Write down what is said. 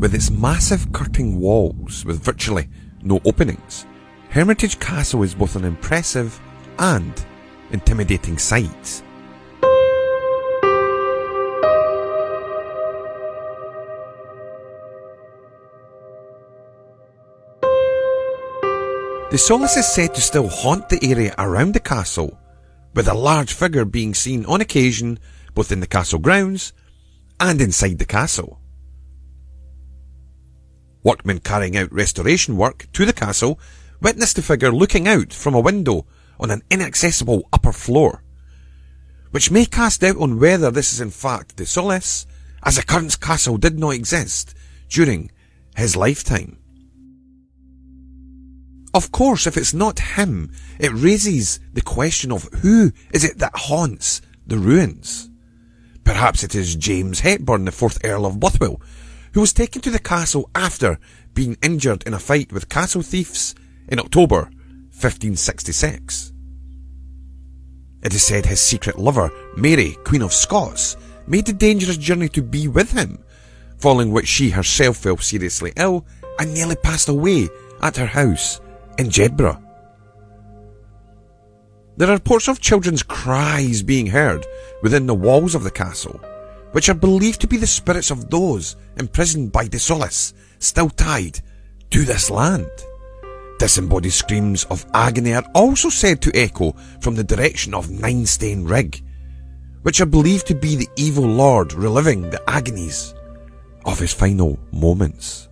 With its massive curtain walls with virtually no openings, Hermitage Castle is both an impressive and intimidating sight. De Soulis is said to still haunt the area around the castle, with a large figure being seen on occasion both in the castle grounds and inside the castle. Workmen carrying out restoration work to the castle witnessed the figure looking out from a window on an inaccessible upper floor, which may cast doubt on whether this is in fact de Soulis, as the current castle did not exist during his lifetime. Of course, if it's not him, it raises the question of who is it that haunts the ruins? Perhaps it is James Hepburn, the fourth Earl of Bothwell, who was taken to the castle after being injured in a fight with castle thieves in October 1566. It is said his secret lover, Mary, Queen of Scots, made the dangerous journey to be with him, following which she herself fell seriously ill and nearly passed away at her house in Jedburgh. There are reports of children's cries being heard within the walls of the castle, which are believed to be the spirits of those imprisoned by De Soulis, still tied to this land. Disembodied screams of agony are also said to echo from the direction of Ninestane Rig, which are believed to be the evil lord reliving the agonies of his final moments.